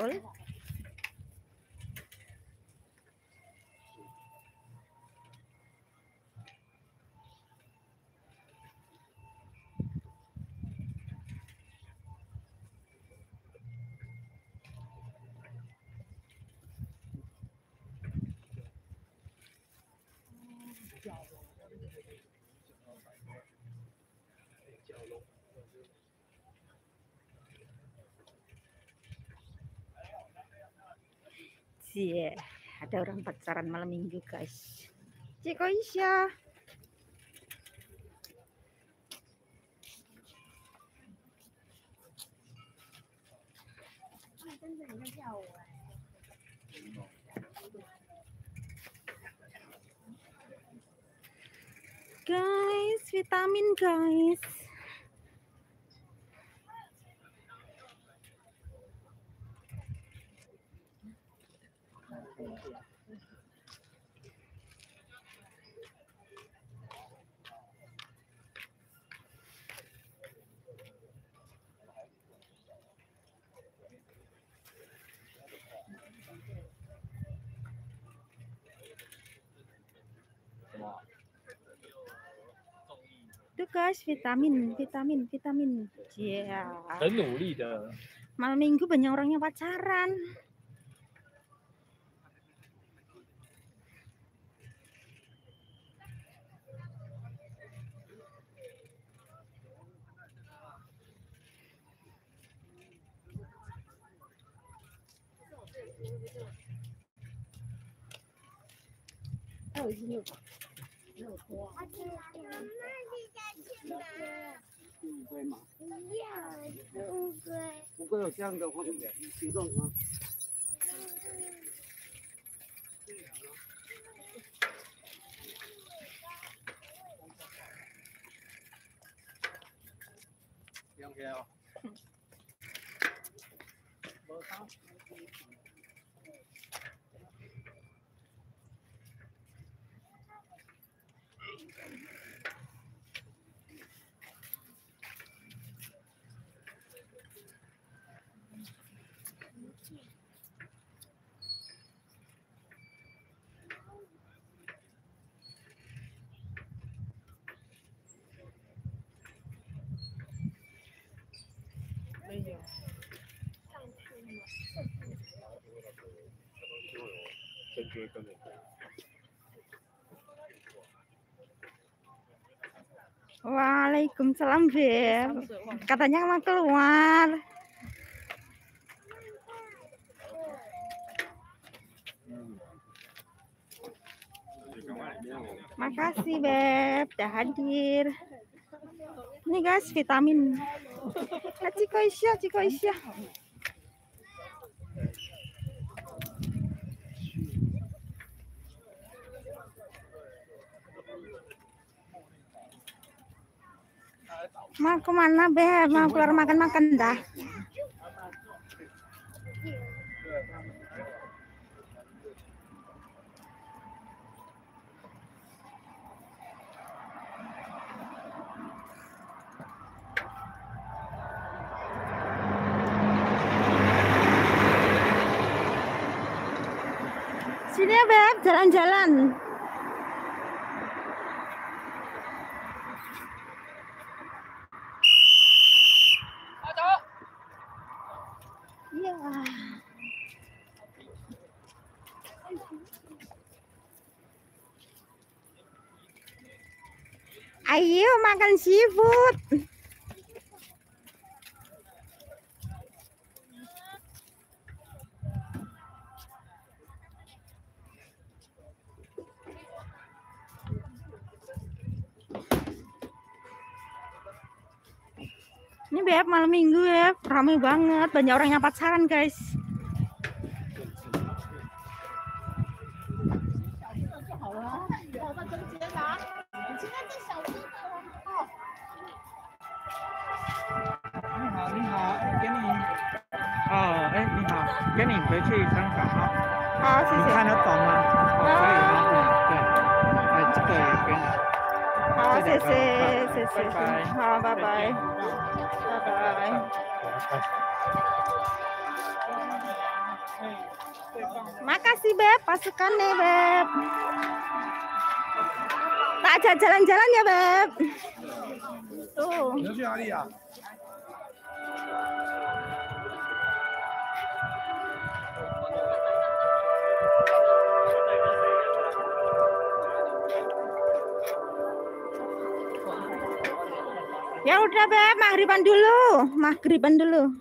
all Cie, ada orang pacaran malam minggu guys. Cik Isya. Guys, vitamin guys. itu guys vitamin vitamin vitamin iya. yeah. malam minggu banyak orangnya pacaran Oh, you. No, 乌龟嘛，乌龟有这样的话形状吗？两条。Waalaikumsalam Beb. Katanya mau keluar. Makasih Beb, udah hadir. Ini guys vitamin. Ciko Isya, Ciko Isya. Mau ke mana Beb? Mau keluar makan-makan dah. Sini ya Beb, jalan-jalan. Seafood. Ini Beb malam minggu ya, ramai banget, banyak orang yang pacaran guys. ” 好，谢这两个谢，好谢谢，拜拜好，拜拜，再见拜拜。 Makasih Beb, pasukannya Beb. Tak ajak jalan-jalan ya Beb. Tuh. Ya udah Beb, maghriban dulu. Maghriban dulu.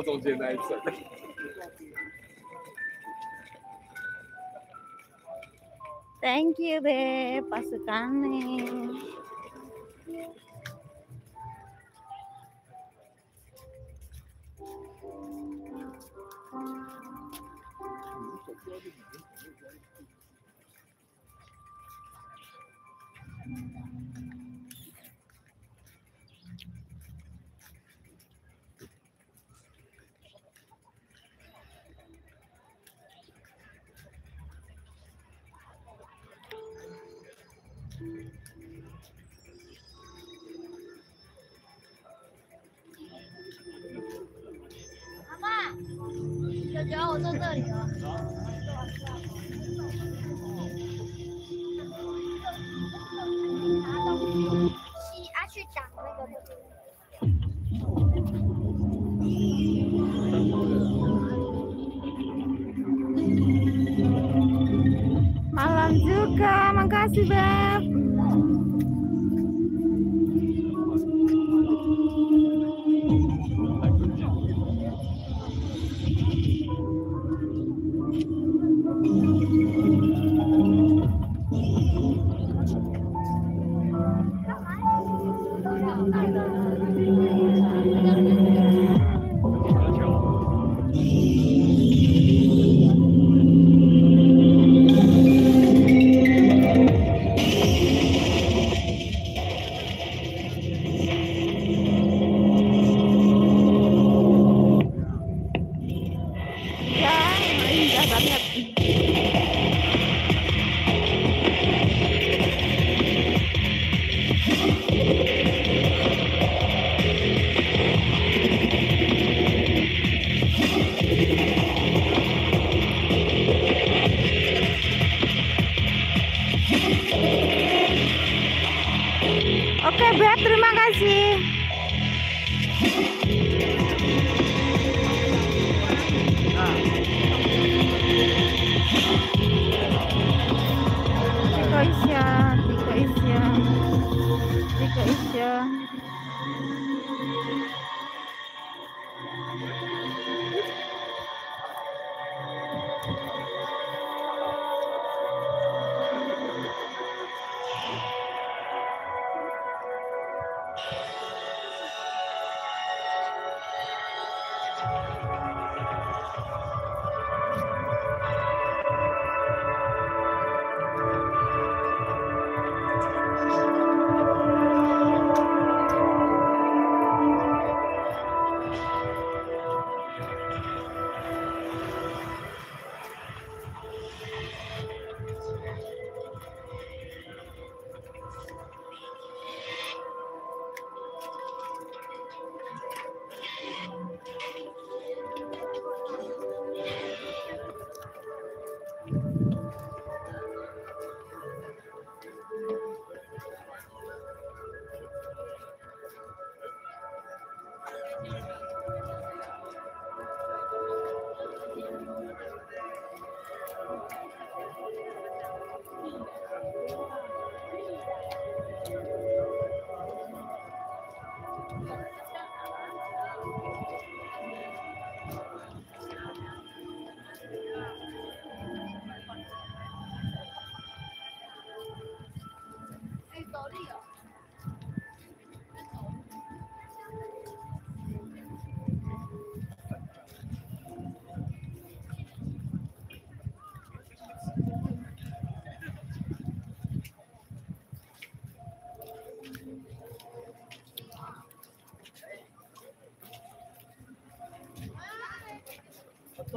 到中间那一层？ Thank you Beb, pasukannya.九九，我坐这里了。拿东西，吸啊，去挡那个。 Malam juga, makasih Beb. Beb, terima kasih.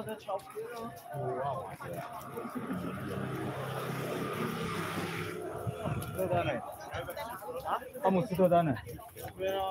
坐在桥边哦。特单呢？啊？阿姆斯特丹呢？对啊。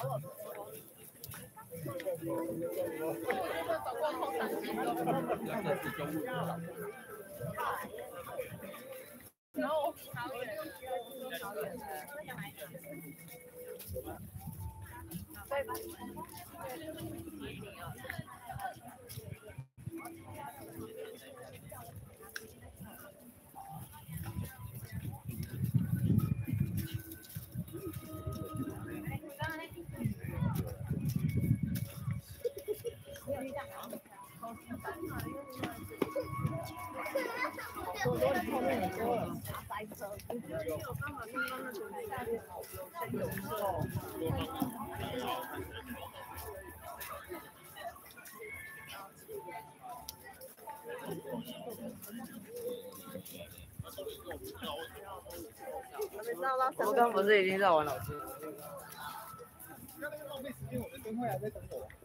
然后，然，我刚不是已经绕完了？怎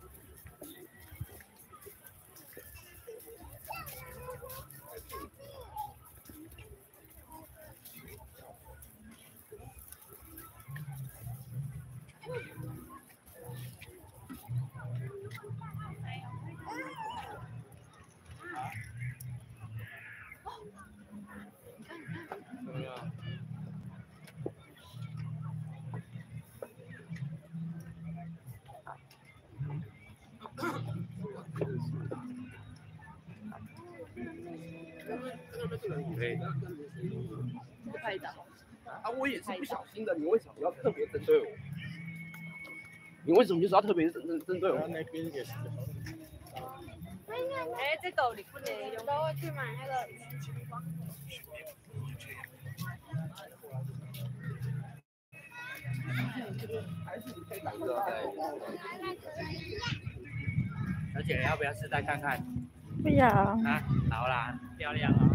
对，拍的。啊，我也是不小心的，你为什么要特别针对我？你为什么就是要特别针针针对我？那边也是。哎，这个你不能用。等我去买那个。小姐要不要试戴看看？不要。啊，好啦，漂亮哦。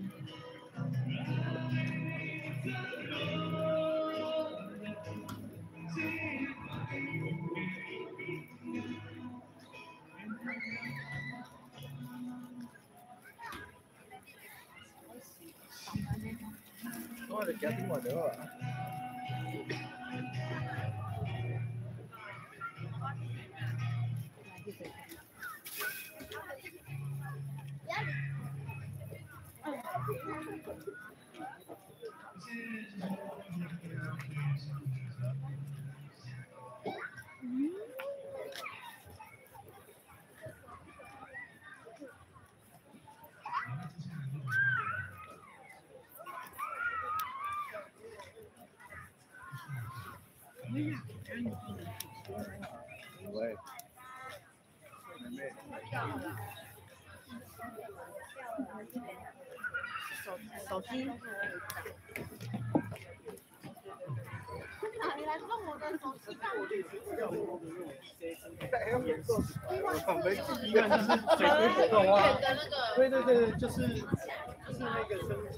wanted to get one. 照。真的吗？我哋幾點話咗啊？喂。手机。你来送我的手机。干嘛？一个就是水水活动啊，对对对对，就是就是那个生计，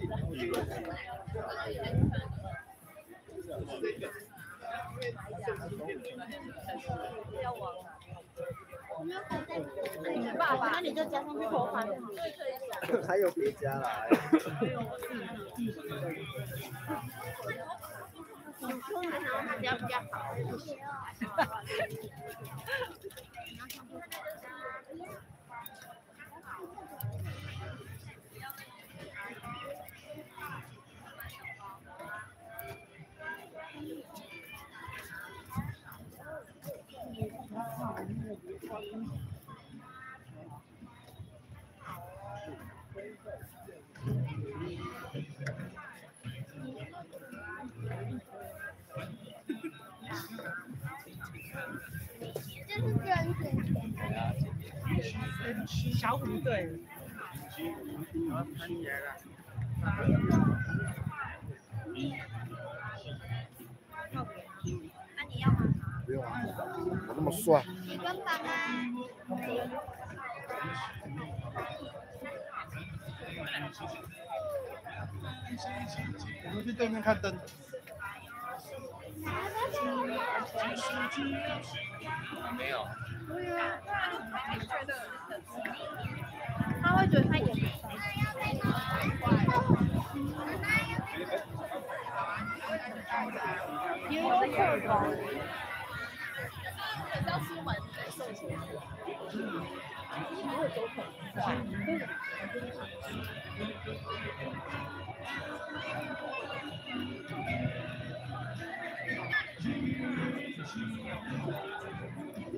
我。爸爸，那你就加上去头发。还有别家啦。有空的时候它比较比较好。小虎队。那你要吗？不用啊，我那么帅。你跟爸妈。我们去对面看灯。没有。他会觉得他演也有可能。要出门才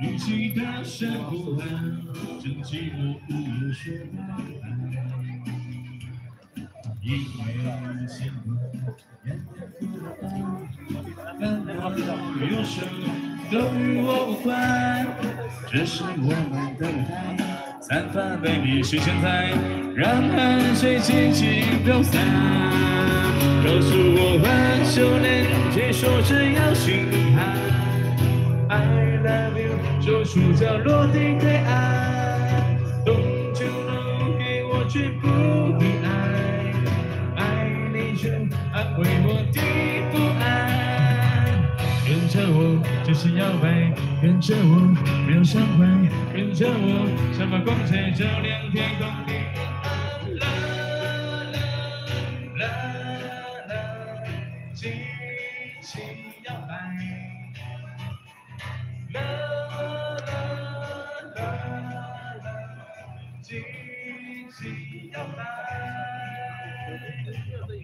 一起大声呼喊，趁寂寞无人说爱。音乐响烦恼与忧伤都与我无关，这是我们的舞台，散发美丽是现在，让汗水尽情飘散。告诉我吧，少年，谁说只要心寒？I love you，说出角落的黑暗，Don't you know，给我全部的爱，爱你却安慰我的不安。跟着我，就是摇摆，跟着我，没有伤怀，跟着我，散发光彩照亮天空尽情摇摆啦啦摇摆